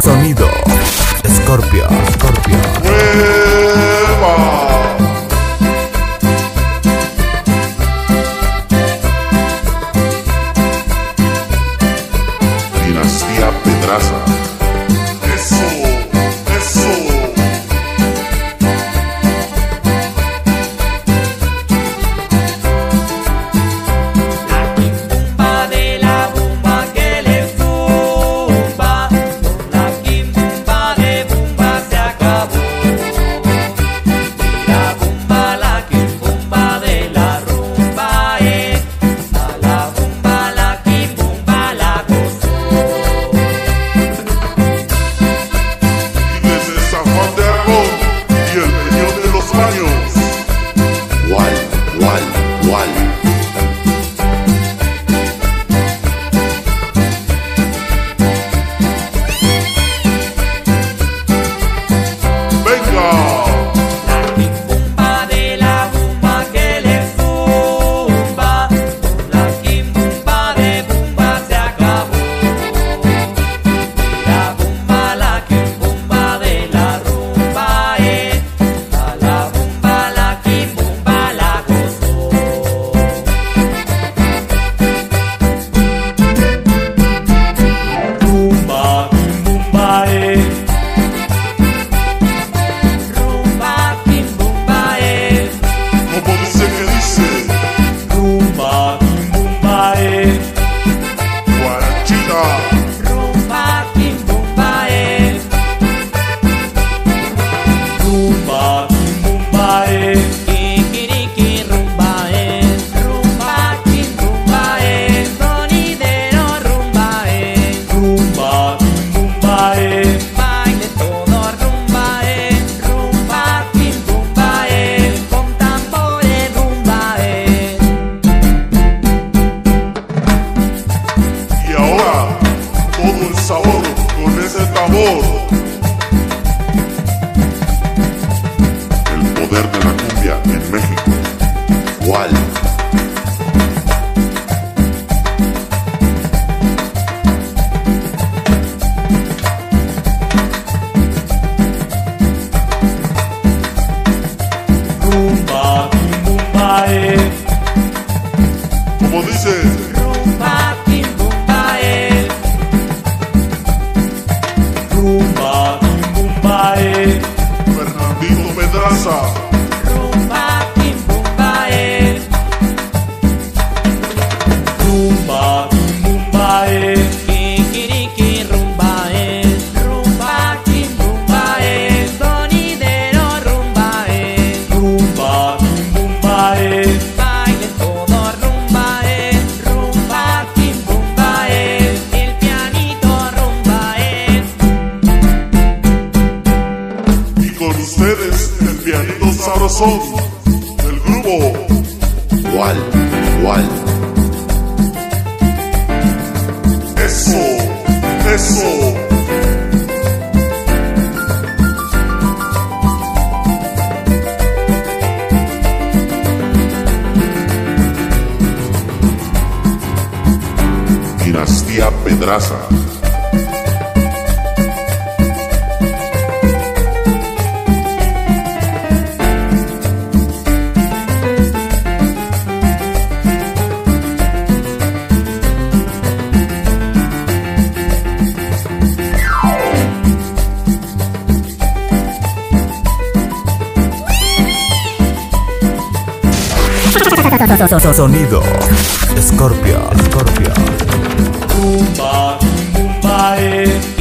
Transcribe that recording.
Sonido. Scorpio. Scorpio. Olha só. sabrosón del grupo. Wal, Wal. Eso, eso. Dinastía Pedraza. Sonido. Scorpio. Scorpio. Tumba, tumba, eh.